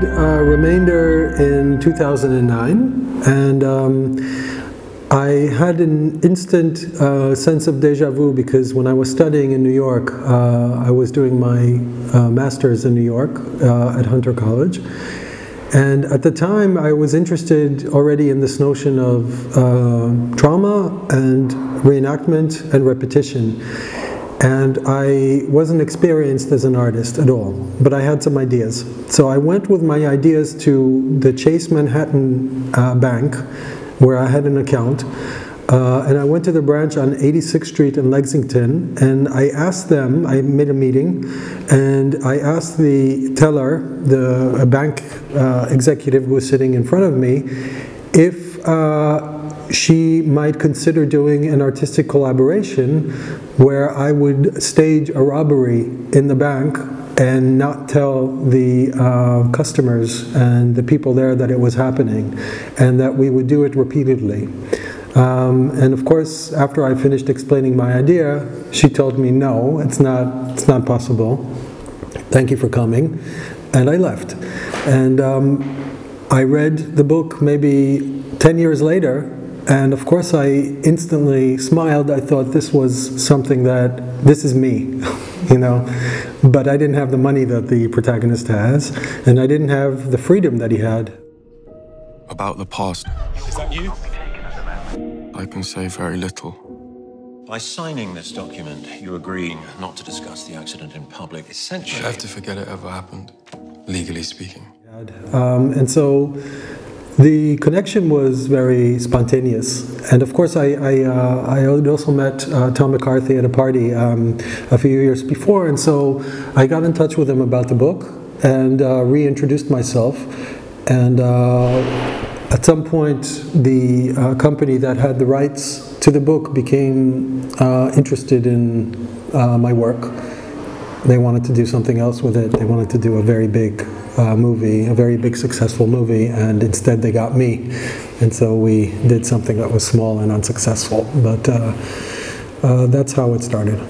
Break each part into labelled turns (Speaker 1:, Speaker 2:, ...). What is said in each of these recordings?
Speaker 1: did uh, Remainder in 2009, and um, I had an instant uh, sense of deja vu because when I was studying in New York, uh, I was doing my uh, master's in New York uh, at Hunter College. And at the time, I was interested already in this notion of uh, trauma and reenactment and repetition. And I wasn't experienced as an artist at all, but I had some ideas. So I went with my ideas to the Chase Manhattan uh, Bank, where I had an account. Uh, and I went to the branch on 86th Street in Lexington, and I asked them, I made a meeting, and I asked the teller, the bank uh, executive who was sitting in front of me, if uh, she might consider doing an artistic collaboration where I would stage a robbery in the bank and not tell the uh, customers and the people there that it was happening, and that we would do it repeatedly. Um, and of course, after I finished explaining my idea, she told me, "No, it's not. It's not possible. Thank you for coming," and I left. And um, I read the book maybe ten years later, and of course, I instantly smiled. I thought this was something that this is me, you know. But I didn't have the money that the protagonist has, and I didn't have the freedom that he had.
Speaker 2: About the past,
Speaker 3: Is that you?
Speaker 2: I can say very little.
Speaker 4: By signing this document, you're agreeing not to discuss the accident in public.
Speaker 2: Essentially, I
Speaker 4: Essentially,
Speaker 2: have to forget it ever happened, legally speaking.
Speaker 1: Um, and so the connection was very spontaneous. And of course, I, I, uh, I also met uh, Tom McCarthy at a party um, a few years before, and so I got in touch with him about the book and uh, reintroduced myself. And uh, at some point, the uh, company that had the rights to the book became uh, interested in my work. They wanted to do something else with it. They wanted to do a very big uh, movie, a very big successful movie, and instead they got me. And so we did something that was small and unsuccessful. But uh, uh, that's how it started.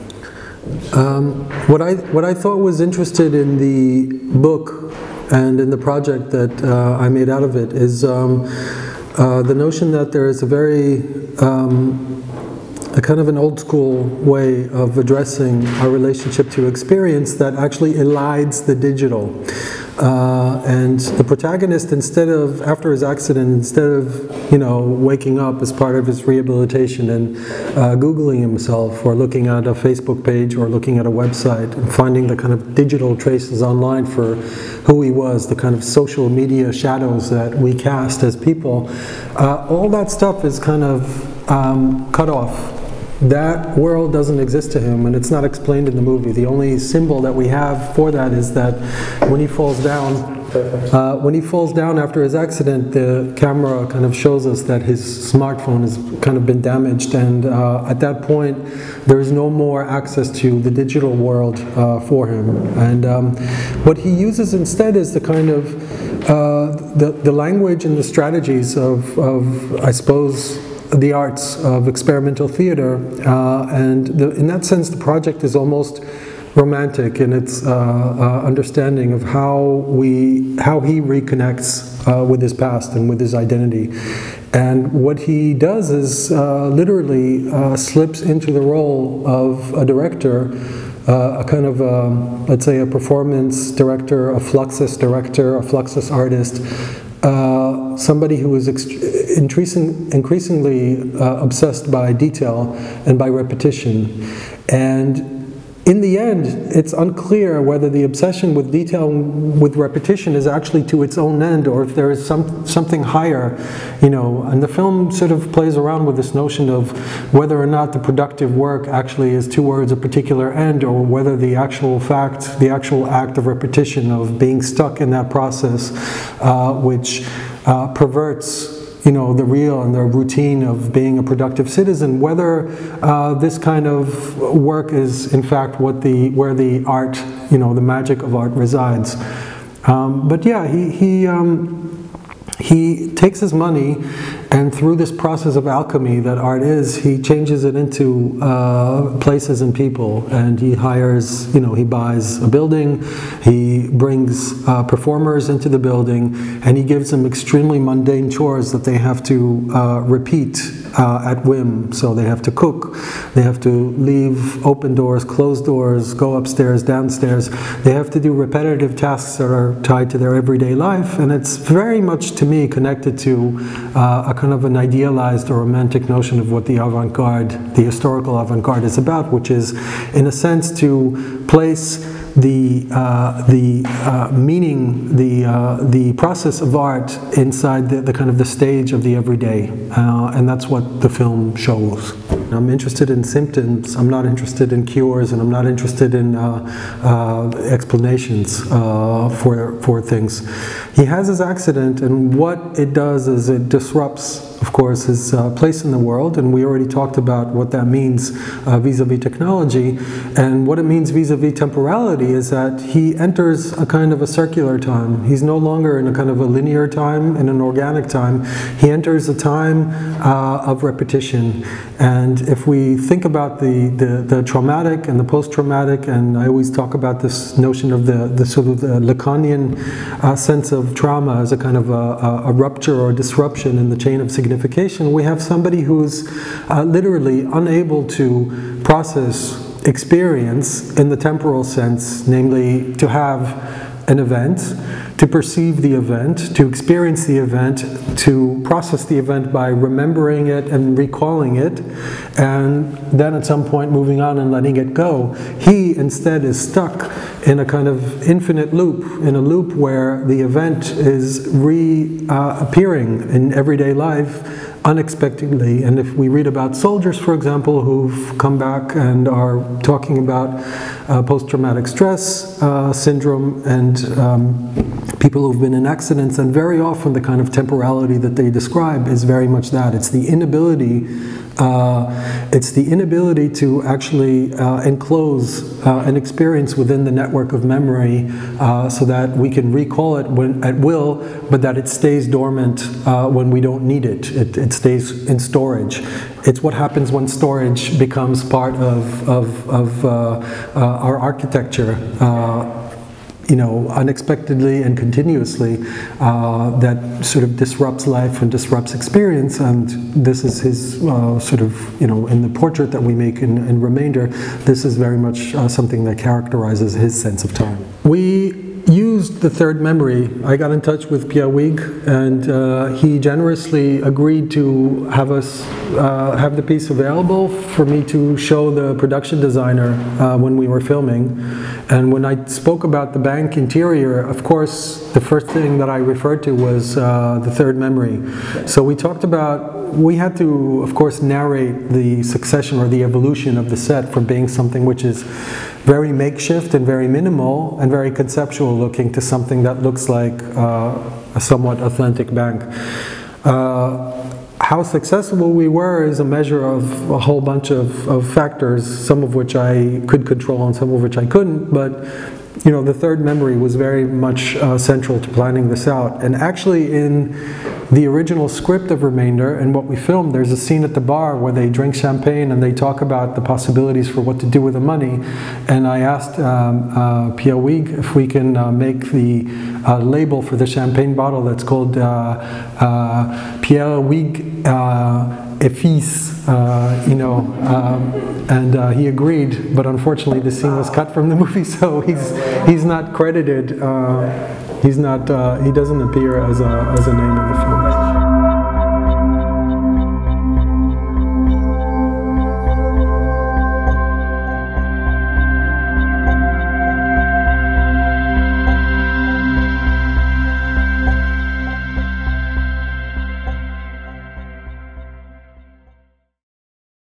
Speaker 1: Um, what I what I thought was interested in the book and in the project that uh, I made out of it is um, uh, the notion that there is a very um, a kind of an old school way of addressing our relationship to experience that actually elides the digital. Uh, and the protagonist, instead of, after his accident, instead of, you know, waking up as part of his rehabilitation and uh, Googling himself or looking at a Facebook page or looking at a website and finding the kind of digital traces online for who he was, the kind of social media shadows that we cast as people, uh, all that stuff is kind of um, cut off that world doesn't exist to him and it's not explained in the movie. The only symbol that we have for that is that when he falls down, uh, when he falls down after his accident, the camera kind of shows us that his smartphone has kind of been damaged, and uh, at that point, there is no more access to the digital world uh, for him. And um, what he uses instead is the kind of uh, the, the language and the strategies of, of I suppose, the arts of experimental theater, uh, and the, in that sense, the project is almost romantic in its uh, uh, understanding of how we, how he reconnects uh, with his past and with his identity. And what he does is uh, literally uh, slips into the role of a director. Uh, a kind of, um, let's say, a performance director, a fluxus director, a fluxus artist, somebody who is increasing, increasingly uh, obsessed by detail and by repetition. And in the end, it's unclear whether the obsession with detail with repetition is actually to its own end or if there is some, something higher, you know. And the film sort of plays around with this notion of whether or not the productive work actually is towards a particular end or whether the actual fact, the actual act of repetition, of being stuck in that process, uh, which uh, perverts you know, the real and the routine of being a productive citizen, whether uh, this kind of work is in fact what the, where the art, you know, the magic of art resides. Um, but yeah, he, he, um, he takes his money And through this process of alchemy that art is, he changes it into uh, places and people. And he hires, you know, he buys a building, he brings uh, performers into the building, and he gives them extremely mundane chores that they have to uh, repeat uh, at whim. So they have to cook, they have to leave open doors, close doors, go upstairs, downstairs. They have to do repetitive tasks that are tied to their everyday life. And it's very much, to me, connected to uh, a kind of an idealized or romantic notion of what the avant-garde, the historical avant-garde is about, which is, in a sense, to place the uh, the uh, meaning, the uh, the process of art inside the, the, kind of the stage of the everyday, uh, and that's what the film shows. I'm interested in symptoms. I'm not interested in cures, and I'm not interested in uh, uh, explanations for for things. He has his accident, and what it does is it disrupts of course, his uh, place in the world, and we already talked about what that means vis a vis technology. And what it means vis a vis temporality is that he enters a kind of a circular time. He's no longer in a kind of a linear time, in an organic time. He enters a time uh, of repetition. And if we think about the, the, the traumatic and the post traumatic, and I always talk about this notion of the, the sort of the Lacanian uh, sense of trauma as a kind of a, a rupture or disruption in the chain of significance we have somebody who's uh, literally unable to process experience in the temporal sense, namely to have an event, to perceive the event, to experience the event, to process the event by remembering it and recalling it, and then at some point moving on and letting it go. He instead is stuck in a kind of infinite loop, in a loop where the event is reappearing uh, in everyday life unexpectedly. And if we read about soldiers, for example, who've come back and are talking about uh, post-traumatic stress uh, syndrome and um, people who've been in accidents, and very often the kind of temporality that they describe is very much that. It's the inability uh, it's the inability to actually uh, enclose uh, an experience within the network of memory uh, so that we can recall it when, at will, but that it stays dormant uh, when we don't need it. it. It stays in storage. It's what happens when storage becomes part of, of, of uh, our architecture you know, unexpectedly and continuously uh, that sort of disrupts life and disrupts experience. And this is his uh, sort of, you know, in the portrait that we make in, in Remainder, this is very much uh, something that characterizes his sense of time. We the third memory. I got in touch with Pierre Huyghe, and uh, he generously agreed to have us uh, have the piece available for me to show the production designer uh, when we were filming. And when I spoke about the bank interior, of course, the first thing that I referred to was uh, the third memory. So we talked about we had to, of course, narrate the succession or the evolution of the set from being something which is very makeshift and very minimal and very conceptual looking to something that looks like uh, a somewhat authentic bank. Uh, how successful we were is a measure of a whole bunch of, of factors, some of which I could control and some of which I couldn't, but you know, the third memory was very much uh, central to planning this out. And actually in the original script of Remainder and what we filmed, there's a scene at the bar where they drink champagne and they talk about the possibilities for what to do with the money. And I asked um, uh, Pierre Huyghe if we can uh, make the uh, label for the champagne bottle that's called uh, uh, Pierre Huyghe Efis, uh, you know, um, and uh, he agreed, but unfortunately the scene was cut from the movie, so he's he's not credited. Uh, he's not. Uh, he doesn't appear as a as a name in the film.